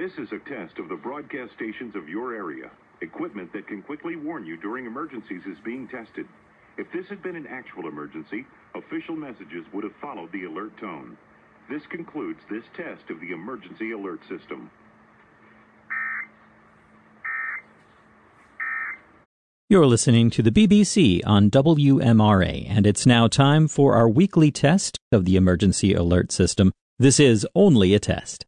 This is a test of the broadcast stations of your area. Equipment that can quickly warn you during emergencies is being tested. If this had been an actual emergency, official messages would have followed the alert tone. This concludes this test of the emergency alert system. You're listening to the BBC on WMRA, and it's now time for our weekly test of the emergency alert system. This is only a test.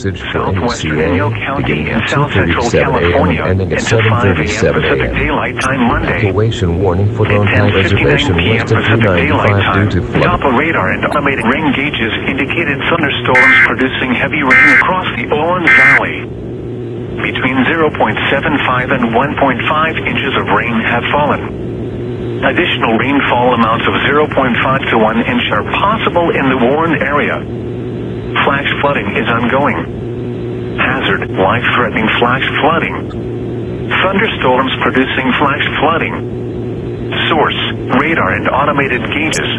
Message for southwestern NCA beginning in at South Central 2:37 a.m. California and ending at into 5 a.m. 7:37 Pacific a.m. Daylight Time Monday. Evacuation warning for At Lone Reservation west of 295 due to flood. Doppler radar and automated rain gauges indicated thunderstorms producing heavy rain across the Owens Valley. Between 0.75 and 1.5 inches of rain have fallen. Additional rainfall amounts of 0.5 to 1 inch are possible in the warned area. Flash flooding is ongoing. Hazard, life-threatening flash flooding. Thunderstorms producing flash flooding. Source, radar and automated gauges.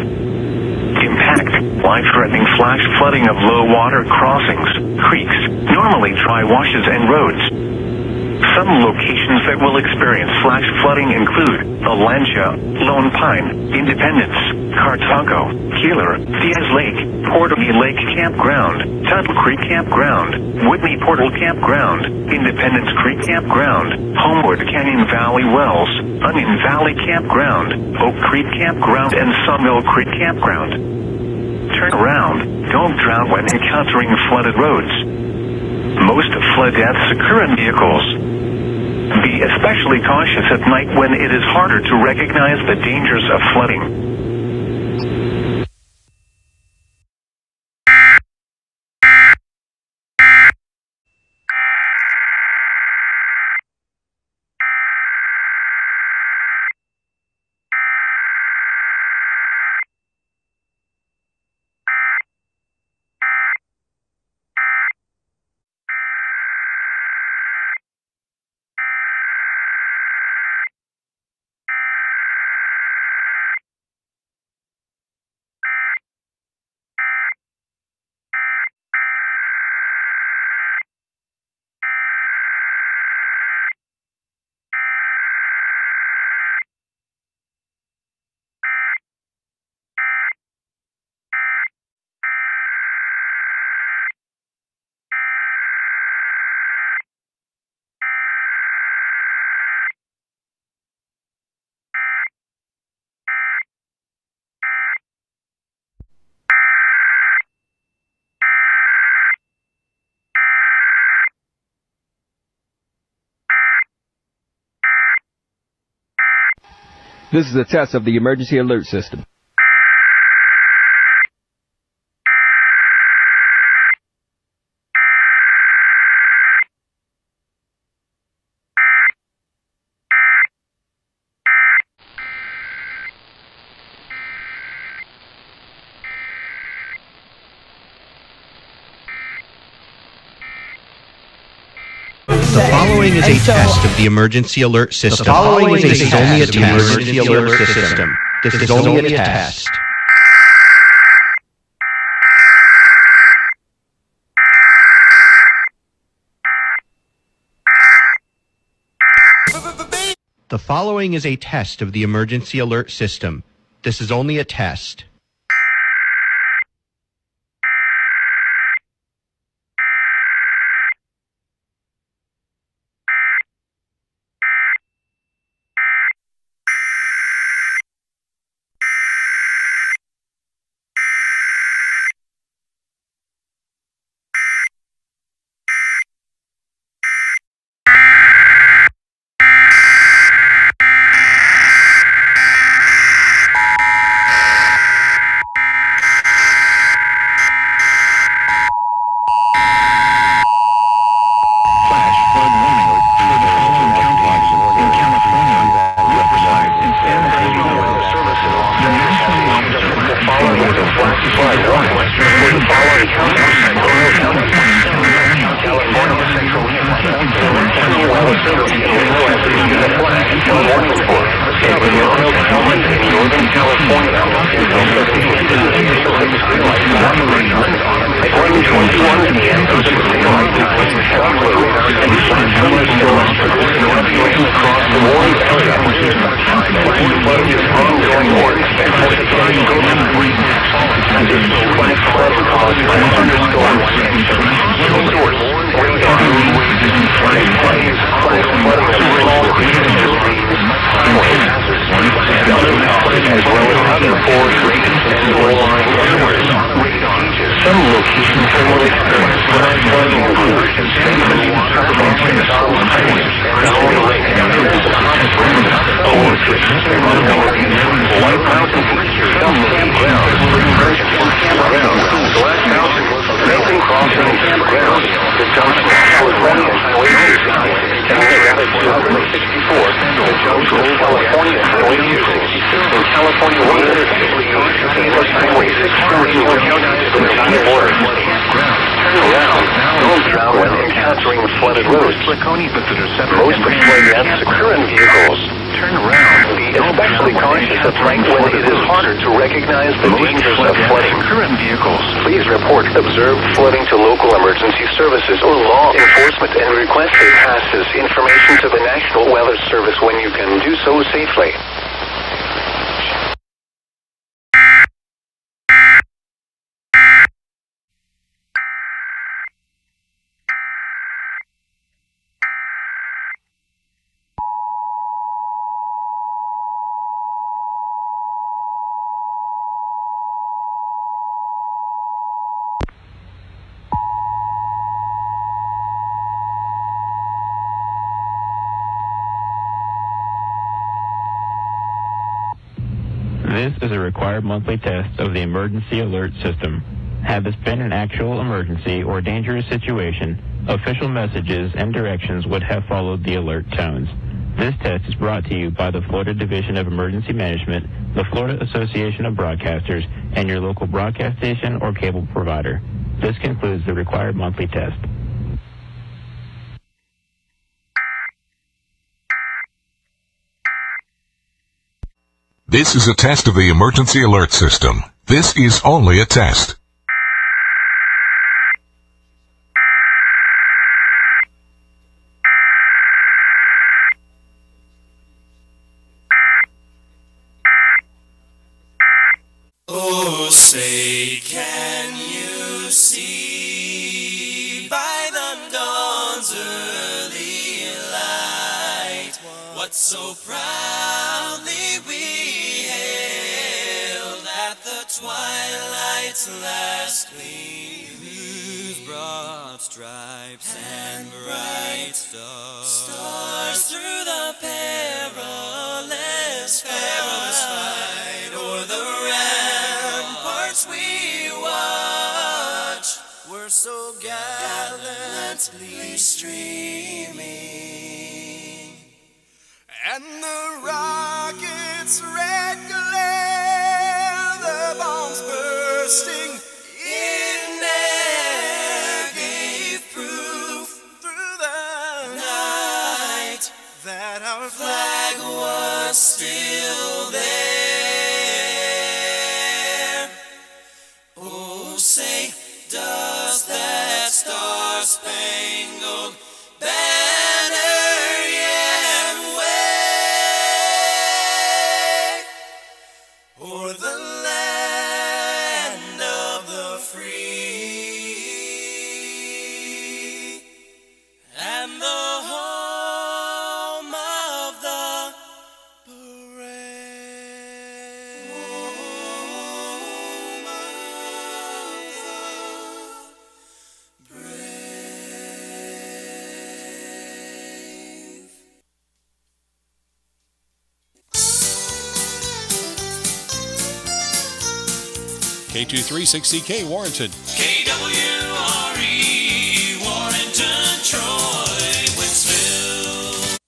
Impact, life-threatening flash flooding of low water crossings, creeks, normally dry washes and roads. Some locations that will experience flash flooding include Olancha, Lone Pine, Independence, Cartago, Keeler, Diaz Lake, Portage Lake Campground, Tuttle Creek Campground, Whitney Portal Campground, Independence Creek Campground, Homewood Canyon Valley Wells, Onion Valley Campground, Oak Creek Campground, and Sawmill Creek Campground. Turn around. Don't drown when encountering flooded roads. Most flood deaths occur in vehicles. Be especially cautious at night when it is harder to recognize the dangers of flooding. This is a test of the emergency alert system. The is a test of the emergency alert system. The following is a only a test of the emergency alert system. This is only a test. The following is a test of the emergency alert system. This is only a test. Closed. Laconia Visitor Center Most deaths occur in vehicles. Turn around. Be especially cautious of flight when it is harder to recognize the Most dangers of flooding. occur in vehicles. Please report observed flooding to local emergency services or law enforcement and request a passes information to the National Weather Service when you can do so safely. This is a required monthly test of the emergency alert system. Had this been an actual emergency or dangerous situation, official messages and directions would have followed the alert tones. This test is brought to you by the Florida Division of Emergency Management, the Florida Association of Broadcasters, and your local broadcast station or cable provider. This concludes the required monthly test. This is a test of the emergency alert system. This is only a test. Oh, say, can you see by the dawn's early light what so proudly twilight's last gleam? Whose broad stripes and bright stars, stars through the perilous, perilous fight. o'er the ramparts we watched were so gallantly streaming, and the rockets' red bursting K236CK Warrenton. KWRE, Warrenton, Troy, Wentzville.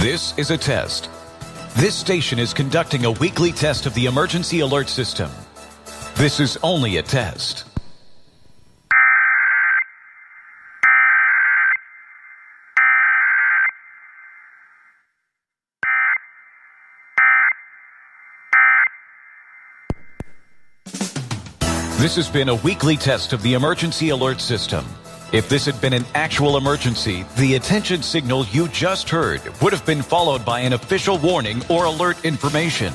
This is a test. This station is conducting a weekly test of the emergency alert system. This is only a test. This has been a weekly test of the emergency alert system. If this had been an actual emergency, the attention signal you just heard would have been followed by an official warning or alert information.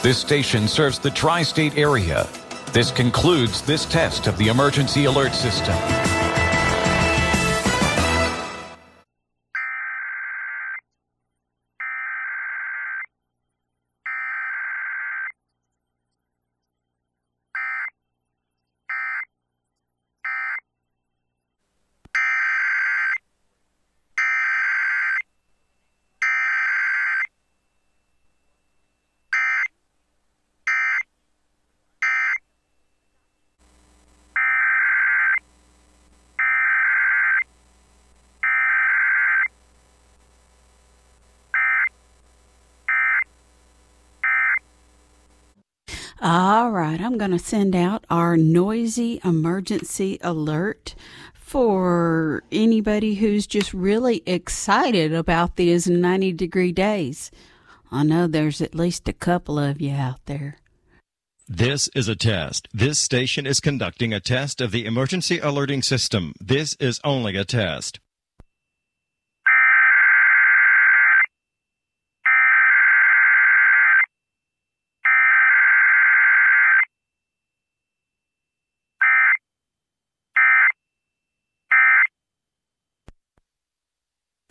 This station serves the tri state area. This concludes this test of the emergency alert system. All right, I'm going to send out our noisy emergency alert for anybody who's just really excited about these 90 degree days. I know there's at least a couple of you out there. This is a test. This station is conducting a test of the emergency alerting system. This is only a test.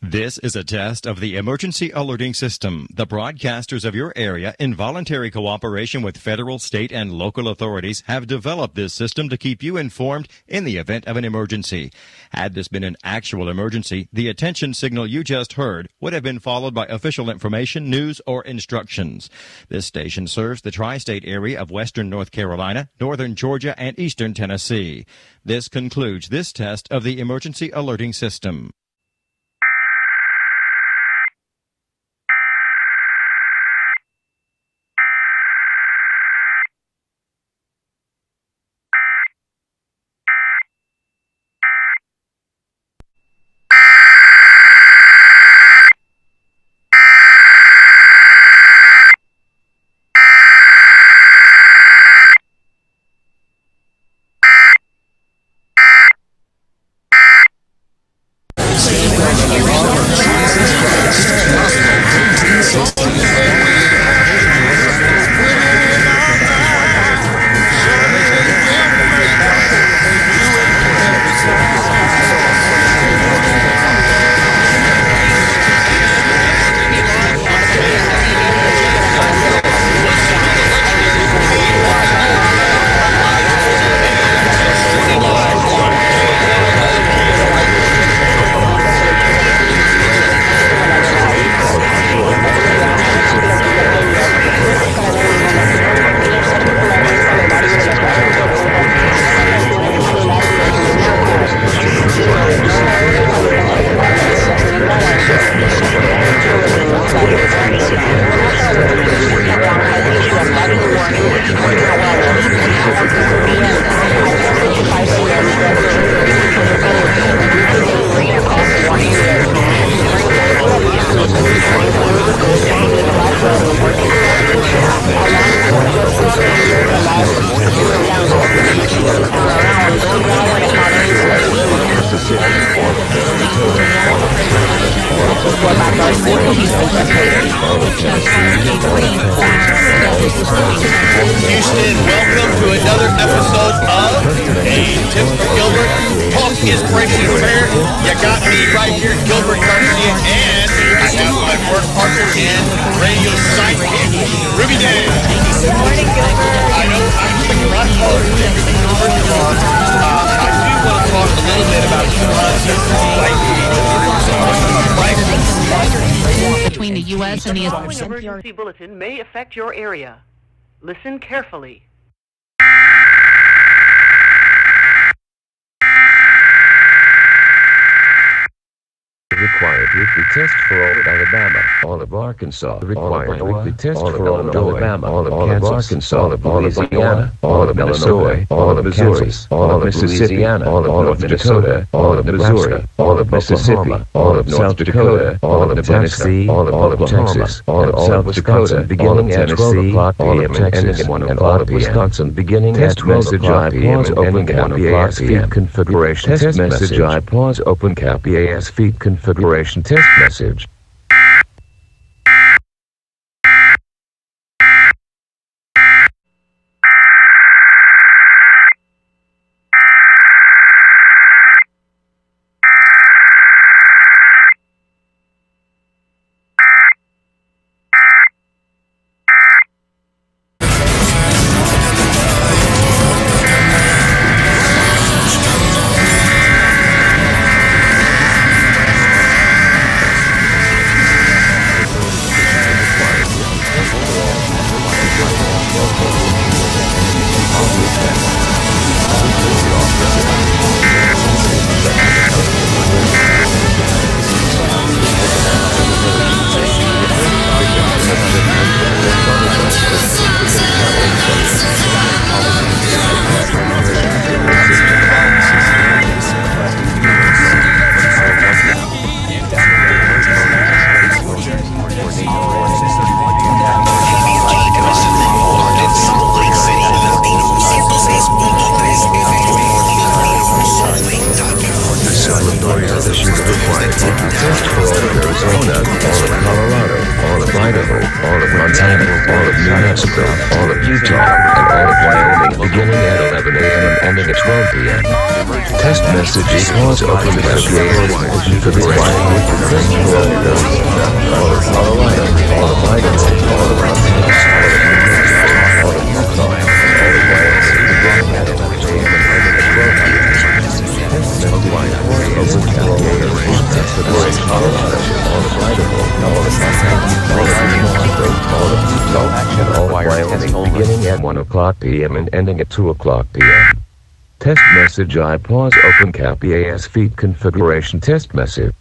This is a test of the emergency alerting system. The broadcasters of your area, in voluntary cooperation with federal, state, and local authorities, have developed this system to keep you informed in the event of an emergency. Had this been an actual emergency, the attention signal you just heard would have been followed by official information, news, or instructions. This station serves the tri-state area of western North Carolina, northern Georgia, and eastern Tennessee. This concludes this test of the emergency alerting system. Affect your area. Listen carefully. Required weekly test for all of Alabama, all of Arkansas. Required weekly test for all of Alabama, all of Arkansas, all of Louisiana, all of Illinois, all of Missouri, all of Mississippi, all of North Dakota, all of Missouri, all of Mississippi, all of South Dakota, all of Tennessee, all of Texas, all of South Dakota, beginning at 12 o'clock p.m. And all of Wisconsin, beginning at 12 o'clock p.m. Open cap EAS feed configuration test message. IPAWS open cap EAS feed configuration test message. p.m. and ending at 2 o'clock p.m. Test message IPAWS open cap EAS feed configuration test message.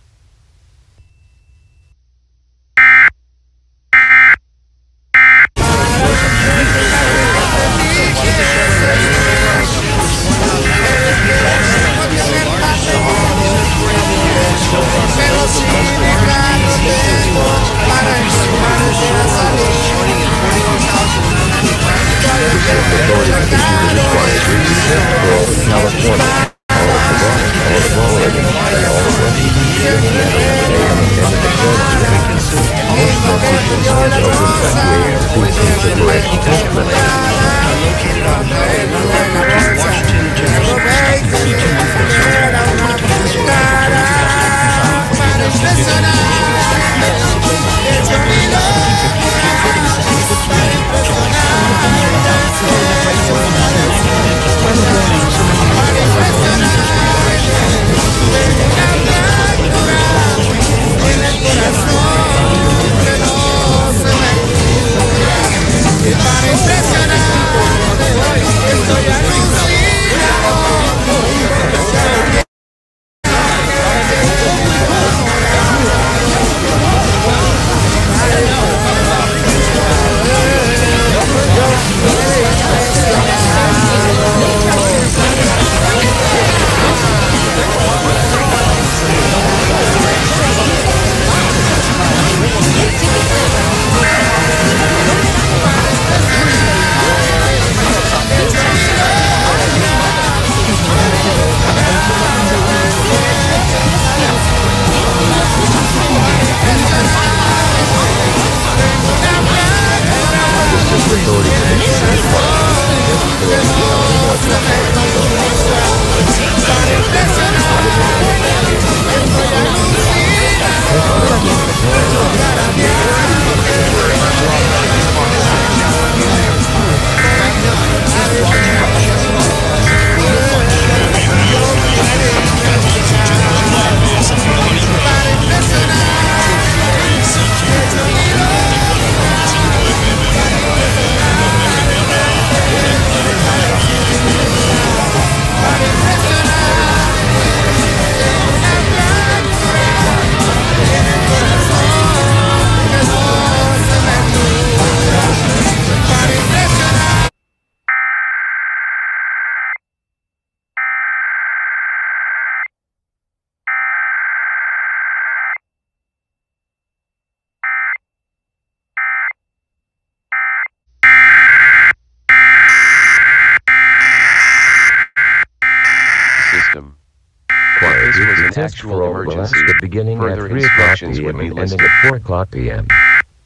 Test actual for all emergency. Alaska beginning Further at 3 o'clock instructions would p.m. be and ending at 4 o'clock p.m.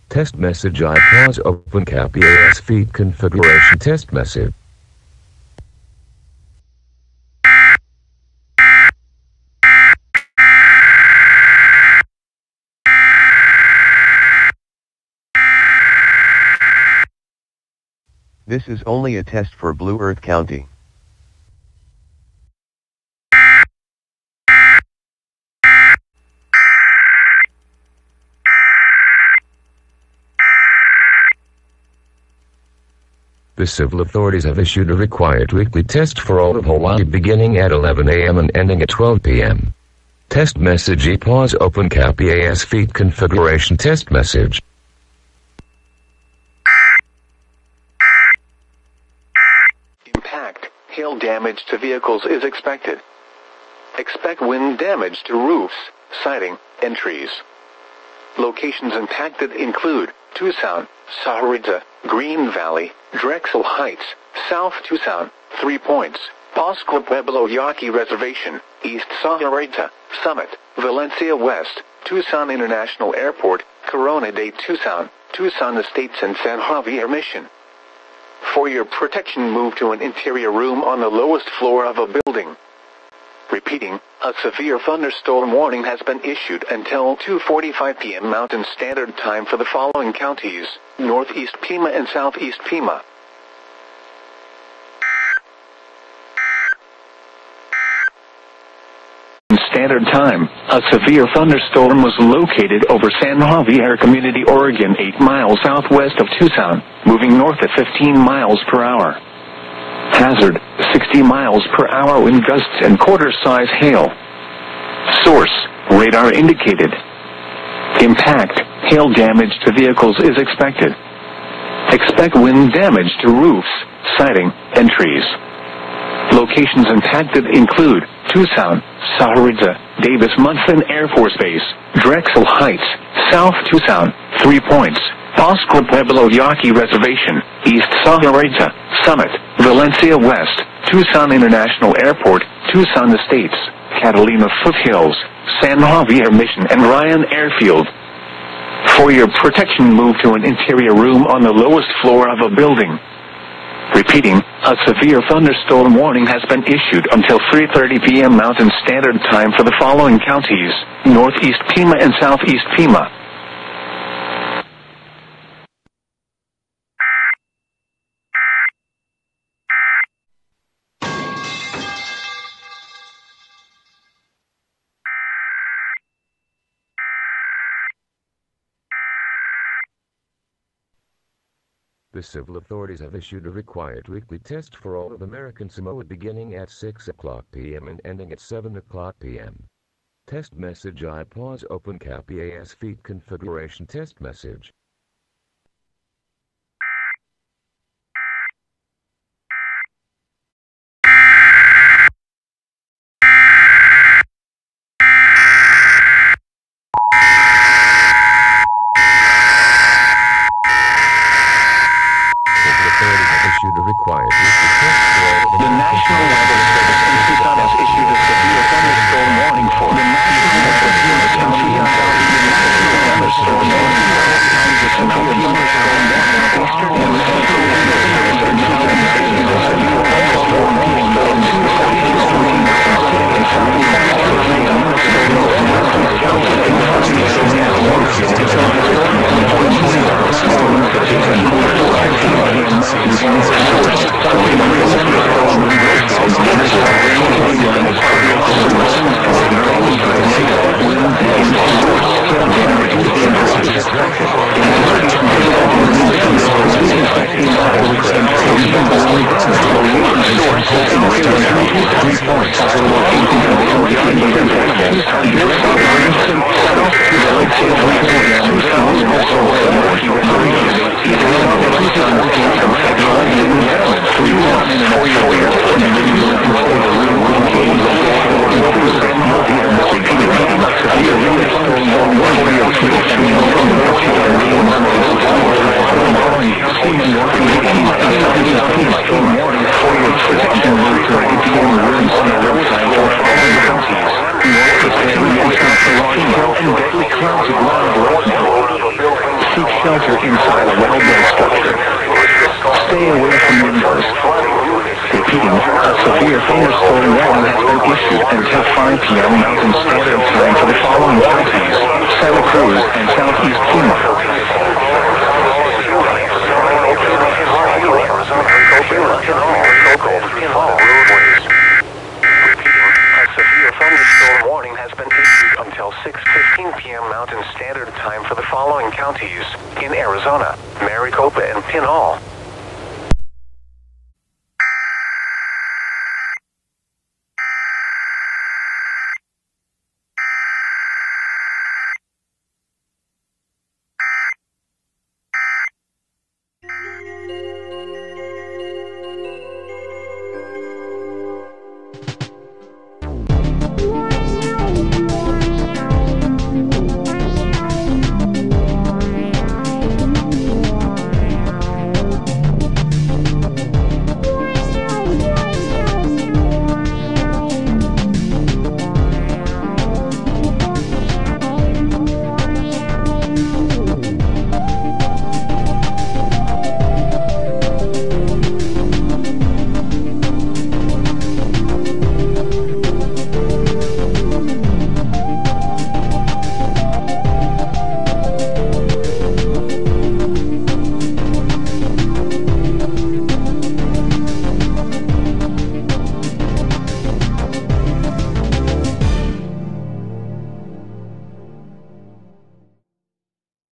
Test message IPAWS open cap EAS feed configuration test message. This is only a test for Blue Earth County. The civil authorities have issued a required weekly test for all of Hawaii beginning at 11 a.m. and ending at 12 p.m. Test message E pause open cap EAS feed configuration test message. Impact, hail damage to vehicles is expected. Expect wind damage to roofs, siding, and trees. Locations impacted include Tucson, Sahuarita, Green Valley, Drexel Heights, South Tucson, Three Points, Pascua Pueblo Yaqui Reservation, East Sahuarita, Summit, Valencia West, Tucson International Airport, Corona de Tucson, Tucson Estates and San Javier Mission. For your protection, move to an interior room on the lowest floor of a building. Repeating, a severe thunderstorm warning has been issued until 2.45 p.m. Mountain Standard Time for the following counties, Northeast Pima and Southeast Pima. Standard Time, a severe thunderstorm was located over San Javier Community, Oregon, 8 miles southwest of Tucson, moving north at 15 miles per hour. Hazard, 60 miles per hour in gusts and quarter-size hail. Source, radar indicated. Impact, hail damage to vehicles is expected. Expect wind damage to roofs, siding, and trees. Locations impacted include Tucson, Sahuarita, Davis-Monthan Air Force Base, Drexel Heights, South Tucson, Three Points, Pascua Pueblo Yaqui Reservation, East Sahuarita, Summit, Valencia West, Tucson International Airport, Tucson Estates, Catalina Foothills, San Javier Mission and Ryan Airfield. For your protection, move to an interior room on the lowest floor of a building. Repeating, a severe thunderstorm warning has been issued until 3.30 p.m. Mountain Standard Time for the following counties, Northeast Pima and Southeast Pima. The civil authorities have issued a required weekly test for all of American Samoa beginning at 6 o'clock p.m. and ending at 7 o'clock p.m. Test message IPAWS open cap EAS feed configuration test message. Shelter inside a well-built structure. Stay away from windows. Repeating, a severe thunderstorm warning has been issued until 5 p.m. Mountain Standard Time for the following counties, Santa Cruz and Southeast Pima. A severe thunderstorm warning has been issued until 6.15 p.m. Mountain Standard Time for the following counties in Arizona, Maricopa and Pinal,